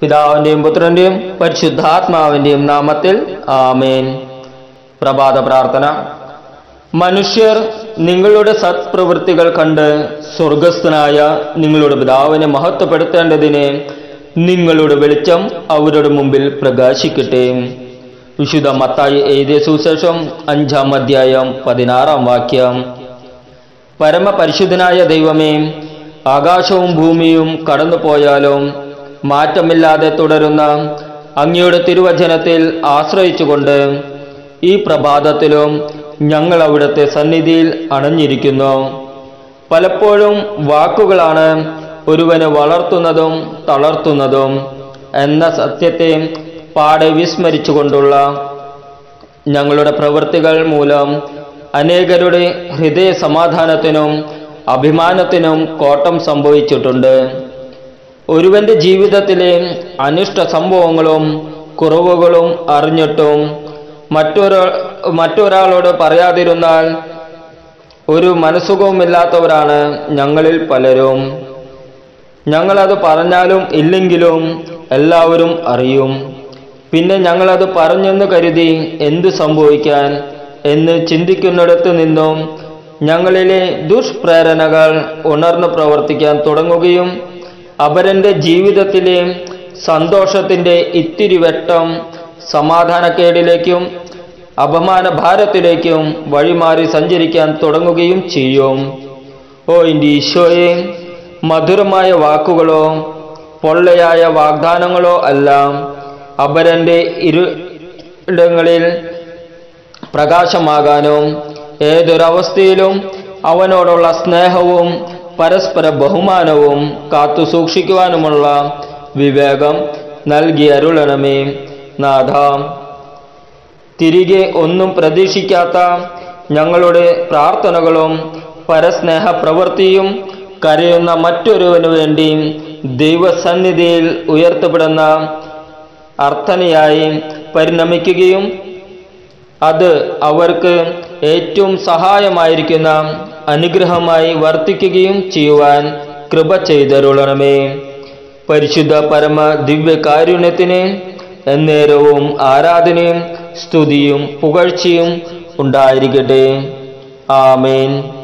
പിതാവിന്റെയും പുത്രന്റെയും പരിശുദ്ധാത്മാവിന്റെയും നാമത്തിൽ ആമേൻ. പ്രഭാത പ്രാർത്ഥന. മനുഷ്യർ നിങ്ങളുടെ സത്പ്രവൃത്തികൾ കണ്ട് സ്വർഗസ്ഥനായ നിങ്ങളുടെ പിതാവിനെ മഹത്വപ്പെടുത്തേണ്ടതിന് നിങ്ങളുടെ വെളിച്ചം അവരുടെ മുമ്പിൽ പ്രകാശിക്കട്ടെ. വിശുദ്ധ മത്തായി എഴുതിയ സുശേഷം അഞ്ചാം അധ്യായം പതിനാറാം വാക്യം. പരമപരിശുദ്ധനായ ദൈവമേ ആകാശവും ഭൂമിയും കടന്നുപോയാലും മാറ്റമില്ലാതെ തുടരുന്ന അങ്ങയുടെ തിരുവചനത്തിൽ ആശ്രയിച്ചുകൊണ്ട് ഈ പ്രഭാതത്തിലും ഞങ്ങൾ അവിടുത്തെ സന്നിധിയിൽ അണഞ്ഞിരിക്കുന്നു. പലപ്പോഴും വാക്കുകളാണ് ഒരുവനെ വളർത്തുന്നതും തളർത്തുന്നതും എന്ന സത്യത്തെ പാടെ വിസ്മരിച്ചുകൊണ്ടുള്ള ഞങ്ങളുടെ പ്രവൃത്തികൾ മൂലം അനേകരുടെ ഹൃദയ സമാധാനത്തിനും അഭിമാനത്തിനും കോട്ടം സംഭവിച്ചിട്ടുണ്ട്. ഒരുവന്റെ ജീവിതത്തിലെ അനിഷ്ട സംഭവങ്ങളും കുറവുകളും അറിഞ്ഞിട്ടും മറ്റൊരാ മറ്റൊരാളോട് പറയാതിരുന്നാൽ ഒരു മനസ്സുഖവുമില്ലാത്തവരാണ് ഞങ്ങളിൽ പലരും. ഞങ്ങളത് പറഞ്ഞാലും ഇല്ലെങ്കിലും എല്ലാവരും അറിയും. പിന്നെ ഞങ്ങളത് പറഞ്ഞെന്ന് കരുതി എന്ത് സംഭവിക്കാൻ എന്ന് ചിന്തിക്കുന്നിടത്ത് നിന്നും ഞങ്ങളിലെ ദുഷ്പ്രേരണകൾ ഉണർന്നു പ്രവർത്തിക്കാൻ തുടങ്ങുകയും അവരന്റെ ജീവിതത്തിലെ സന്തോഷത്തിന്റെ ഇത്തിരി വെട്ടം സമാധാനക്കേടിലേക്കും അപമാന ഭാരത്തിലേക്കും വഴിമാറി സഞ്ചരിക്കാൻ തുടങ്ങുകയും ചെയ്യും. ഓ എന്റെ ഈശോയെ മധുരമായ വാക്കുകളോ പൊള്ളയായ വാഗ്ദാനങ്ങളോ അല്ല അപരന്റെ ഇരുടങ്ങളിൽ പ്രകാശമാകാനും ഏതൊരവസ്ഥയിലും അവനോടുള്ള സ്നേഹവും പരസ്പര ബഹുമാനവും കാത്തു സൂക്ഷിക്കുവാനുമുള്ള വിവേകം നൽകി അരുളണമേ. നാഥ തിരികെ ഒന്നും പ്രതീക്ഷിക്കാത്ത ഞങ്ങളുടെ പ്രാർത്ഥനകളും പരസ്നേഹ പ്രവൃത്തിയും കരയുന്ന മറ്റൊരുവനു വേണ്ടി ദൈവസന്നിധിയിൽ ഉയർത്തപ്പെടുന്ന അർത്ഥനയായി പരിണമിക്കുകയും അത് അവർക്ക് ഏറ്റവും സഹായമായിരിക്കുന്ന അനുഗ്രഹമായി വർത്തിക്കുകയും ചെയ്യുവാൻ കൃപ ചെയ്തരുളണമേ. പരിശുദ്ധ പരമ ദിവ്യകാരുണ്യത്തിന് എന്നേരവും ആരാധനയും സ്തുതിയും പുകഴ്ചയും ഉണ്ടായിരിക്കട്ടെ. ആമേൻ.